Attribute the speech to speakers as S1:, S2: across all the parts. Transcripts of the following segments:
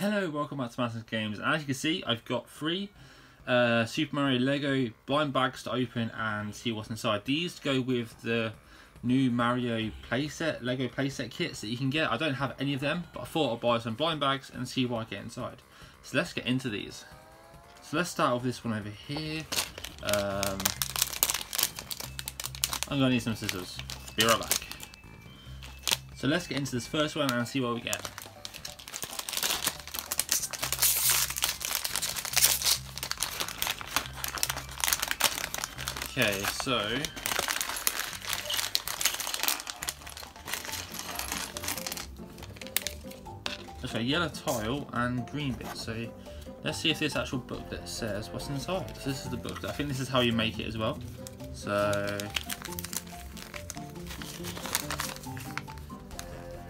S1: Hello, welcome back to Martin's Games. And as you can see, I've got three uh, Super Mario Lego blind bags to open and see what's inside. These go with the new Mario playset, Lego playset kits that you can get. I don't have any of them, but I thought I'd buy some blind bags and see what I get inside. So let's get into these. So let's start with this one over here. Um, I'm to need some scissors. Be right back. So let's get into this first one and see what we get. Okay, so okay, yellow tile and green bit. So let's see if this actual book booklet says what's inside. So this is the booklet. I think this is how you make it as well. So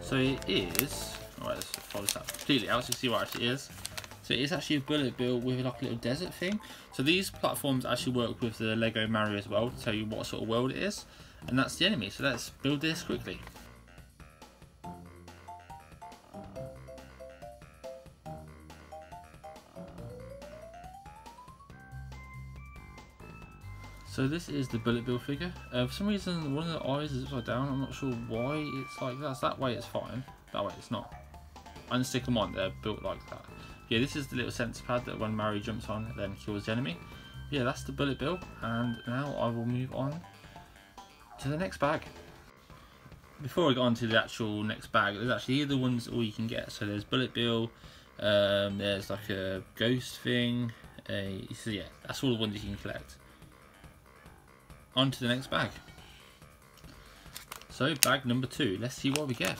S1: so it is. Alright, let's follow this up completely out so you see what it is. So it is actually a bullet bill with like a little desert thing. So these platforms actually work with the Lego Mario as well to tell you what sort of world it is. And that's the enemy. So let's build this quickly. So this is the bullet bill figure. Uh, for some reason one of the eyes is upside down. I'm not sure why it's like that. That way it's fine. That way it's not. And stick them on, they're built like that. Yeah, this is the little sensor pad that when Mario jumps on, then kills the enemy. Yeah, that's the bullet bill, and now I will move on to the next bag. Before I go on to the actual next bag, there's actually the ones all you can get. So there's bullet bill, um, there's like a ghost thing. A, so yeah, that's all the ones you can collect. On to the next bag. So bag number two. Let's see what we get.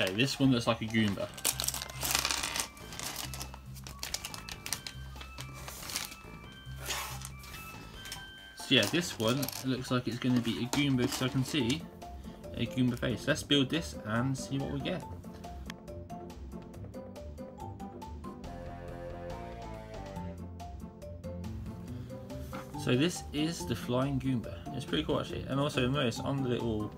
S1: Okay, this one looks like a Goomba. So yeah, this one looks like it's going to be a Goomba because I can see a Goomba face. Let's build this and see what we get. So this is the Flying Goomba. It's pretty cool actually. And also notice on the little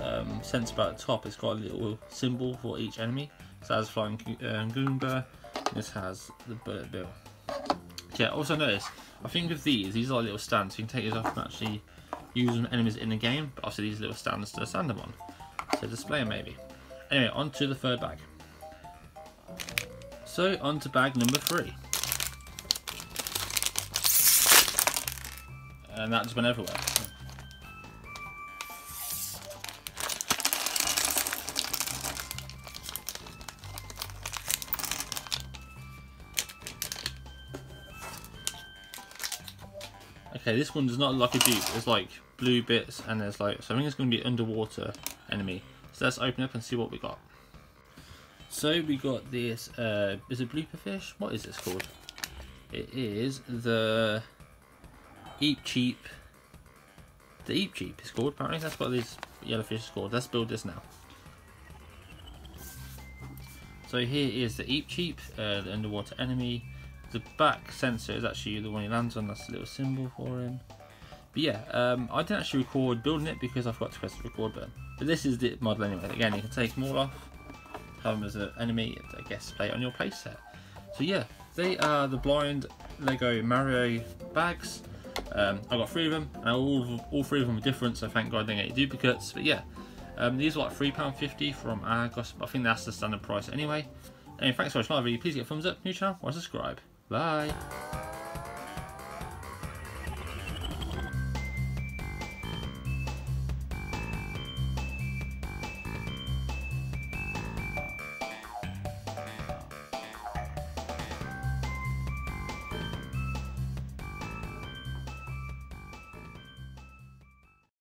S1: um, bar the top, it's got a little symbol for each enemy. So that's Flying um, Goomba. This has the Bullet Bill. Yeah, also notice, I think with these, these are little stands. You can take these off and actually use them enemies in the game. But also these little stands to stand them on. So display them maybe. Anyway, on to the third bag. So on to bag number three. And that just went everywhere. Okay, this one does not look like a dupe. There's like blue bits and there's like, so I think it's going to be underwater enemy. So let's open up and see what we got. So we got this, uh, is it blooper fish? What is this called? It is the Eep Cheep. The Eep Cheep is called, apparently. That's what this yellow fish is called. Let's build this now. So here is the Eep Cheep, uh, the underwater enemy. The back sensor is actually the one he lands on, that's a little symbol for him. But yeah, um, I didn't actually record building it because I forgot to press the record button. But this is the model anyway. Again, you can take them all off, have them as an enemy, I guess, play on your playset. So yeah, they are the blind Lego Mario bags. Um, I got three of them, and all, all three of them are different, so thank God they didn't get duplicates. But yeah, um, these are like £3.50 from Argos, I think that's the standard price anyway. Anyway, thanks for watching my video. Please give a thumbs up, new channel, or subscribe. Bye.